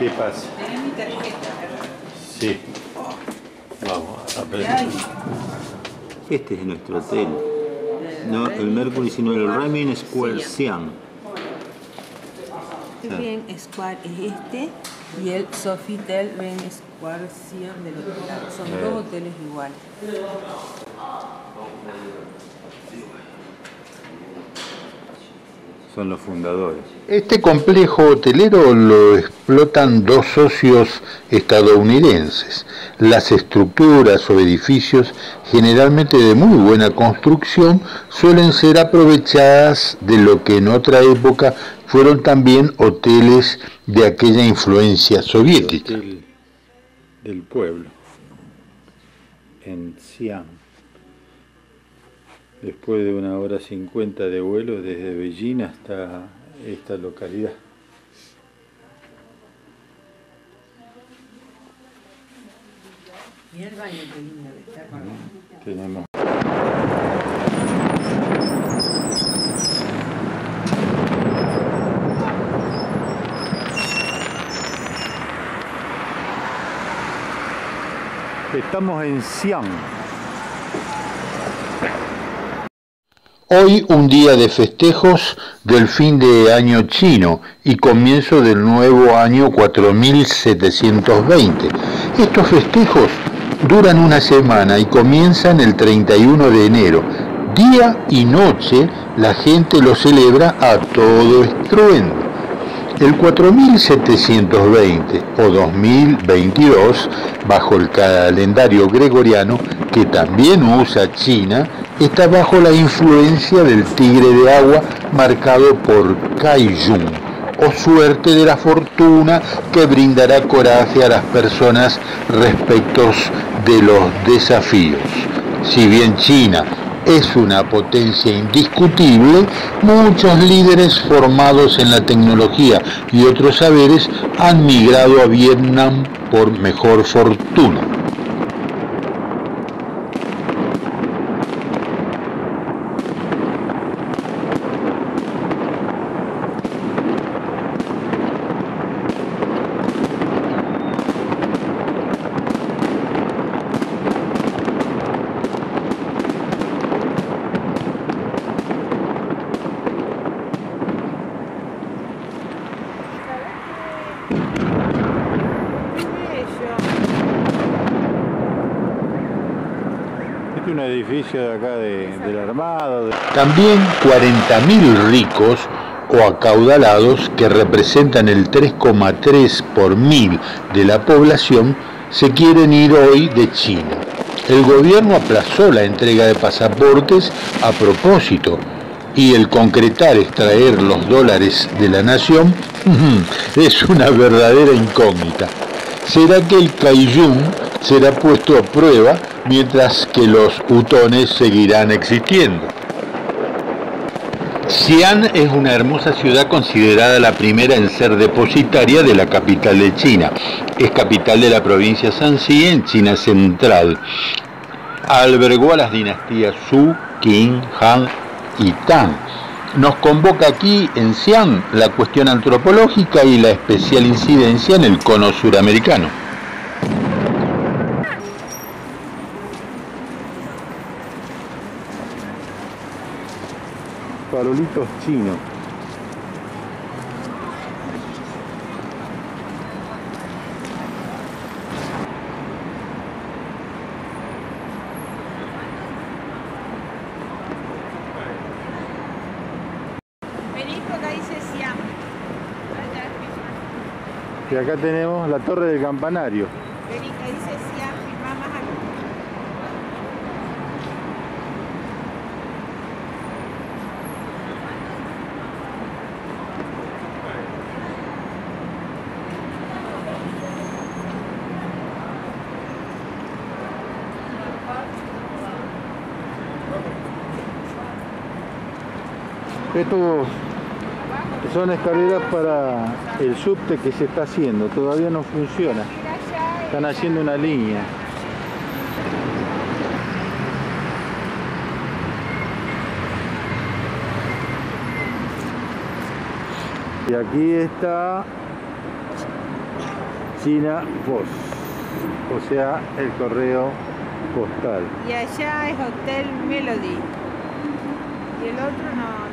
mi tarjeta. Sí. Vamos a ver. Este es nuestro hotel. No el Mercury, sino el Remin Square Siam. Bien, Square es este y el Sofitel Ben Square Siam del otro lado. Son Eh. dos hoteles iguales. Son los fundadores. Este complejo hotelero lo explotan dos socios estadounidenses. Las estructuras o edificios, generalmente de muy buena construcción, suelen ser aprovechadas de lo que en otra época fueron también hoteles de aquella influencia soviética. Hotel del pueblo. En Siam. Después de una hora cincuenta de vuelo desde Beijing hasta esta localidad. Y el baño que lindo que está con Tenemos Estamos en Siam. Hoy un día de festejos del fin de año chino y comienzo del nuevo año 4720. Estos festejos duran una semana y comienzan el 31 de enero. Día y noche la gente lo celebra a todo estruendo. El 4720 o 2022, bajo el calendario gregoriano que también usa China, está bajo la influencia del tigre de agua marcado por Kaiyun, o suerte de la fortuna que brindará coraje a las personas respecto de los desafíos. Si bien China es una potencia indiscutible, muchos líderes formados en la tecnología y otros saberes han migrado a Vietnam por mejor fortuna. Un edificio de acá de- También 40.000 ricos o acaudalados que representan el 3,3 por mil de la población se quieren ir hoy de China. El gobierno aplazó la entrega de pasaportes a propósito y el concretar extraer los dólares de la nación es una verdadera incógnita. ¿Será que el Kaiyun será puesto a prueba mientras que los hutones seguirán existiendo? Xi'an es una hermosa ciudad considerada la primera en ser depositaria de la capital de China. Es capital de la provincia Shanxi en China central. Albergó a las dinastías Zhou, Qing, Han y Tang. Nos convoca aquí en Xi'an la cuestión antropológica y la especial incidencia en el cono suramericano. Farolitos chinos. Y acá tenemos la torre del campanario. Vení que dice Siam, firmá más acá. Estos son escaleras para el subte que se está haciendo. Todavía no funciona. Están haciendo una línea. Y aquí está China Post, o sea, el correo postal. Y allá es Hotel Melody. Y el otro no,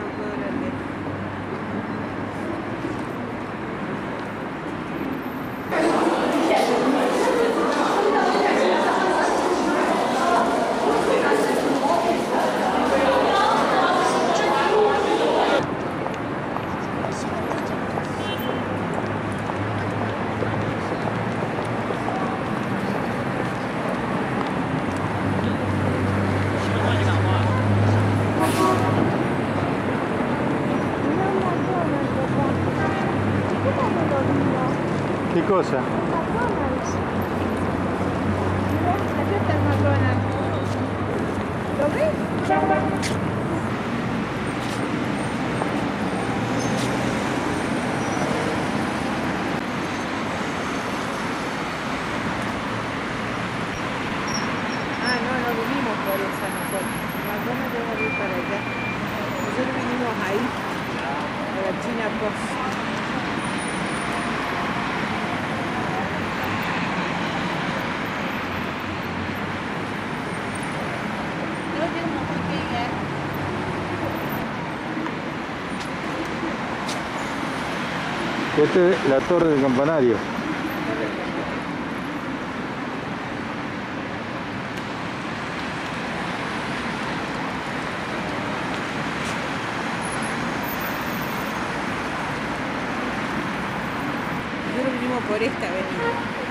¿Qué cosa? Acá está el McDonald's. ¿Lo ves? Ah, no, no vinimos por esa nosotros. McDonald's debe ir para allá. Nosotros vinimos ahí, a la China Post. Esta es la torre del campanario. Nosotros vinimos por esta avenida.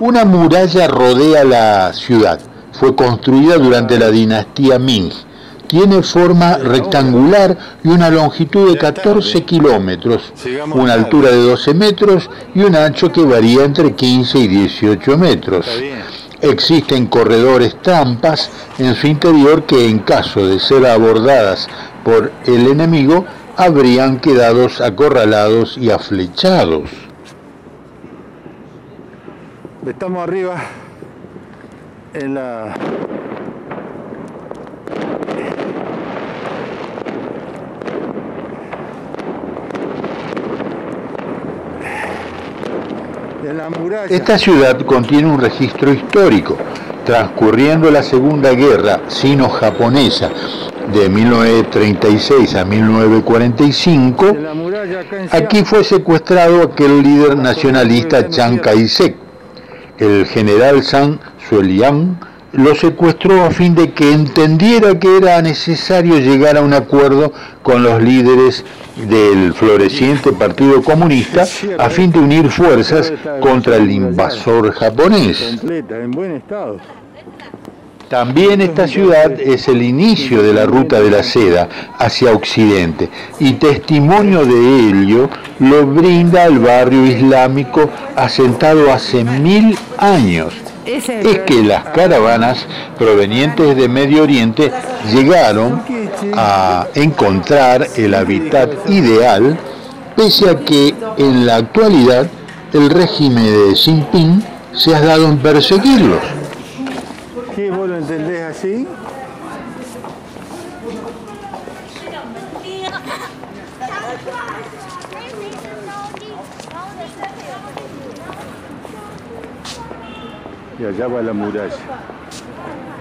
Una muralla rodea la ciudad. Fue construida durante la dinastía Ming. Tiene forma rectangular y una longitud de 14 kilómetros, una altura de 12 metros y un ancho que varía entre 15 y 18 metros. Existen corredores trampas en su interior que en caso de ser abordadas por el enemigo habrían quedado acorralados y aflechados. Estamos arriba en la en la muralla. Esta ciudad contiene un registro histórico. Transcurriendo la Segunda Guerra Sino-Japonesa de 1936 a 1945, En la muralla acá en aquí fue secuestrado aquel líder nacionalista Chiang Kai-shek. El general San Suelian lo secuestró a fin de que entendiera que era necesario llegar a un acuerdo con los líderes del floreciente Partido Comunista a fin de unir fuerzas contra el invasor japonés. También esta ciudad es el inicio de la ruta de la seda hacia Occidente y testimonio de ello lo brinda el barrio islámico asentado hace mil años. Es que las caravanas provenientes de Medio Oriente llegaron a encontrar el hábitat ideal, pese a que en la actualidad el régimen de Xi Jinping se ha dado en perseguirlos. ¿Qué vos lo entendés así? Y allá va la muralla.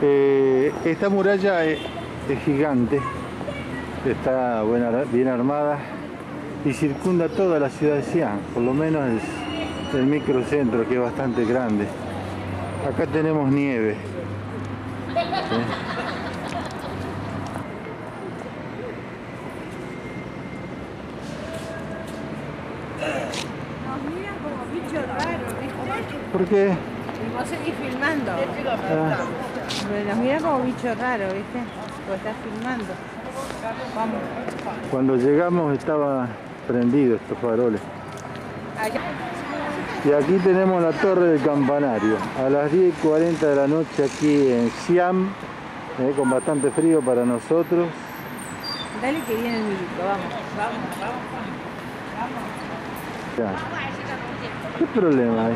Eh, esta muralla es, es gigante, está buena- bien armada y circunda toda la ciudad de Xi'an, por lo menos el, el microcentro que es bastante grande. Acá tenemos nieve. ¿viste? ¿Por qué? Y vos seguís filmando. Ah, Pero Nos miran como bichos raros, ¿viste? Pues estás filmando. Vamos. cuando llegamos estaba prendido estos faroles. Allá. Y aquí tenemos la torre del campanario. A las 10.40 de la noche aquí en Siam, eh, con bastante frío para nosotros. Dale que viene el milico, vamos. Vamos, vamos. Ya. ¿Qué problema hay?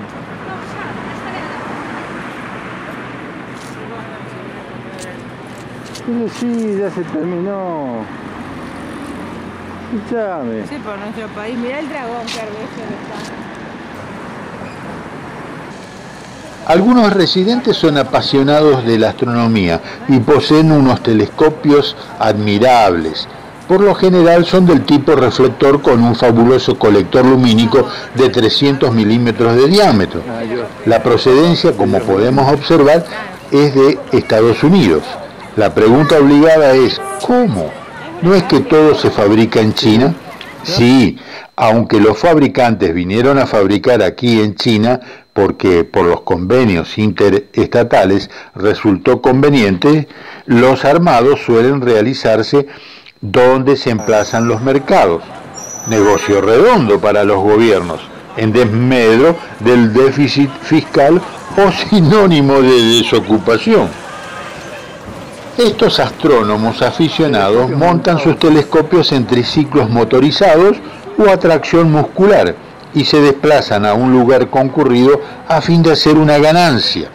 Pero sí, ya se terminó. Escuchame. Sí, por nuestro país. Mirá el dragón que arveje está. Algunos residentes son apasionados de la astronomía y poseen unos telescopios admirables. Por lo general son del tipo reflector con un fabuloso colector lumínico de 300 milímetros de diámetro. La procedencia, como podemos observar, es de Estados Unidos. La pregunta obligada es, ¿cómo? ¿No es que todo se fabrica en China? Sí, aunque los fabricantes vinieron a fabricar aquí en China porque por los convenios interestatales resultó conveniente, los armados suelen realizarse donde se emplazan los mercados. Negocio redondo para los gobiernos, en desmedro del déficit fiscal o sinónimo de desocupación. Estos astrónomos aficionados montan sus telescopios en triciclos motorizados o a tracción muscular y se desplazan a un lugar concurrido a fin de hacer una ganancia.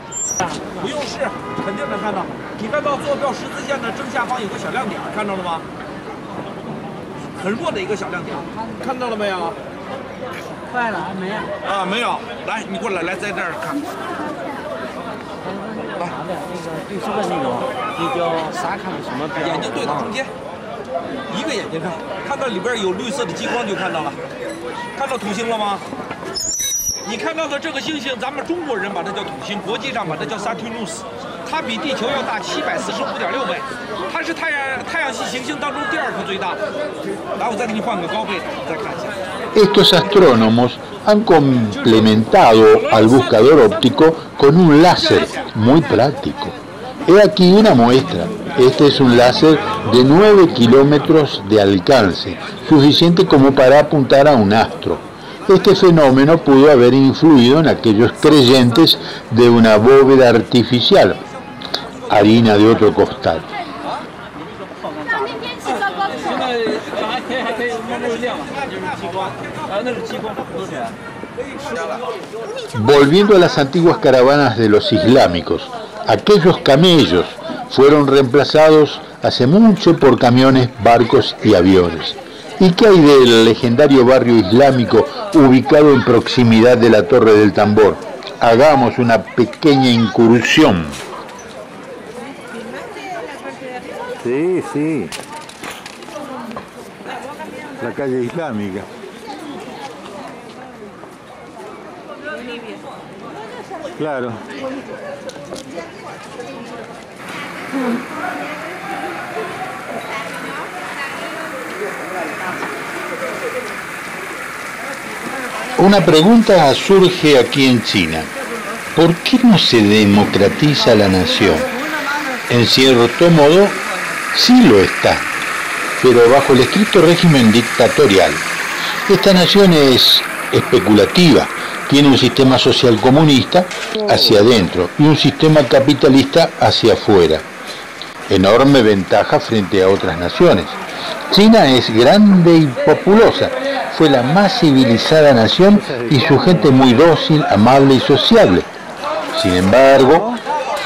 啥的？那个对视的那种，那叫啥看？什么？眼睛对到中间，一个眼睛看，看到里边有绿色的激光就看到了。看到土星了吗？你看到的这个星星，咱们中国人把它叫土星，国际上把它叫 Saturnus。它比地球要大七百四十五点六倍，它是太阳太阳系行星当中第二颗最大的。来，我再给你换个高倍的，你再看一下。 Estos astrónomos han complementado al buscador óptico con un láser muy práctico. He aquí una muestra. Este es un láser de 9 kilómetros de alcance, suficiente como para apuntar a un astro. Este fenómeno pudo haber influido en aquellos creyentes de una bóveda artificial, harina de otro costal. Volviendo a las antiguas caravanas de los islámicos, aquellos camellos fueron reemplazados hace mucho por camiones, barcos y aviones. ¿Y qué hay del legendario barrio islámico ubicado en proximidad de la Torre del Tambor? Hagamos una pequeña incursión. Sí, sí. La calle islámica. Claro. Una pregunta surge aquí en China. ¿Por qué no se democratiza la nación? En cierto modo, sí lo está, pero bajo el estricto régimen dictatorial. Esta nación es especulativa, tiene un sistema social comunista hacia adentro y un sistema capitalista hacia afuera. Enorme ventaja frente a otras naciones. China es grande y populosa, fue la más civilizada nación y su gente muy dócil, amable y sociable. Sin embargo,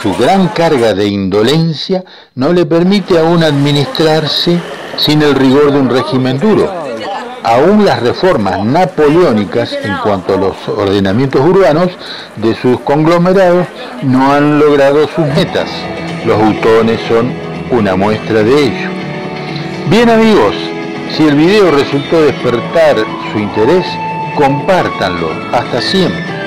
su gran carga de indolencia no le permite aún administrarse sin el rigor de un régimen duro. Aún las reformas napoleónicas en cuanto a los ordenamientos urbanos de sus conglomerados no han logrado sus metas. Los butones son una muestra de ello. Bien amigos, si el video resultó despertar su interés, compártanlo. Hasta siempre.